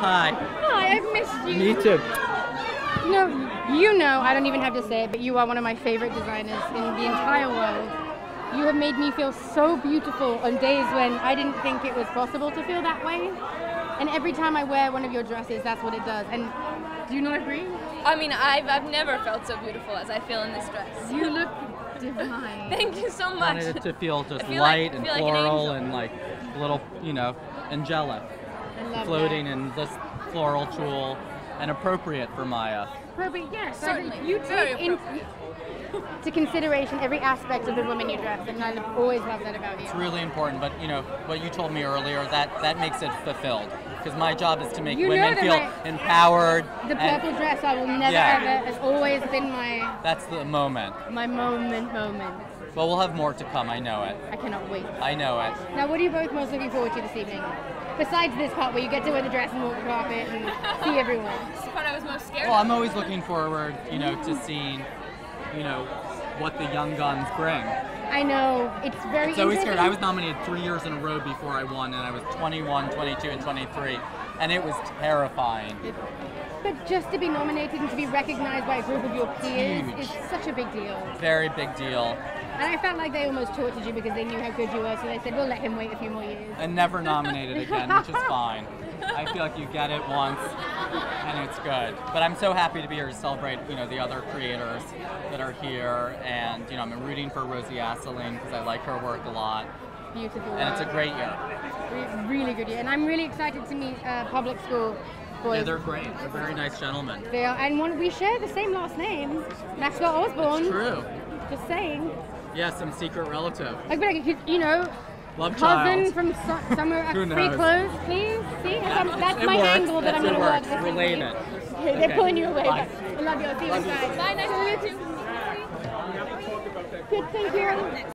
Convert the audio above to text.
Hi. Hi, I've missed you. Me too. No, you know, I don't even have to say it, but you are one of my favorite designers in the entire world. You have made me feel so beautiful on days when I didn't think it was possible to feel that way. And every time I wear one of your dresses, that's what it does. And do you not agree? I mean, I've, I've never felt so beautiful as I feel in this dress. You look divine. Thank you so much. Wanted it to feel just feel light like- and feel like an floral and like a little, you know, angelic, I love floating that. in this floral tulle, and appropriate for Maya. Probably, yes. I think Certainly. You Very take into consideration every aspect of the woman you dress, and I always love that about you. It's really important, but you know what you told me earlier that that makes it fulfilled because my job is to make You women feel my- empowered. The and purple dress I will never Yeah. ever has always been my That's the moment. my moment moment. Well, we'll have more to come. I know it. I cannot wait. I know it. Now, what are you both most looking forward to this evening? Besides this part where you get to wear the dress and walk the carpet and see everyone. This is the part I was most scared Well, of. I'm always looking forward, you know, to seeing, you know, what the young guns bring. I know it's very. It's always scary. I was nominated three years in a row before I won, and I was 21, 22, and 23, and it was terrifying. But just to be nominated and to be recognized by a group of your peers Huge. is such a big deal. Very big deal. And I felt like they almost tortured you because they knew how good you were, so they said, "We'll let him wait a few more years." And never nominated again, which is fine. I feel like you get it once, and it's good. But I'm so happy to be here to celebrate, you know, the other creators that are here, and you know, I'm rooting for Rosie Assoulin because I like her work a lot, Beautiful. and it's a great year. Re- really good year, and I'm really excited to meet uh, public school boys. Yeah, they're great. They're very nice gentlemen. They are, and one, we share the same last name, Maxwell Osborne. It's true. Just saying. Yeah, some secret relative. Like, but you know, Love cousin child. from so, somewhere Who pretty knows? close, please. See, that's, that's my works. angle that That's- I'm going to work. this Relate it. They're Okay. pulling you away. Bye. but I love you. I'll see you inside. Bye, nice to meet you. Good, thank you.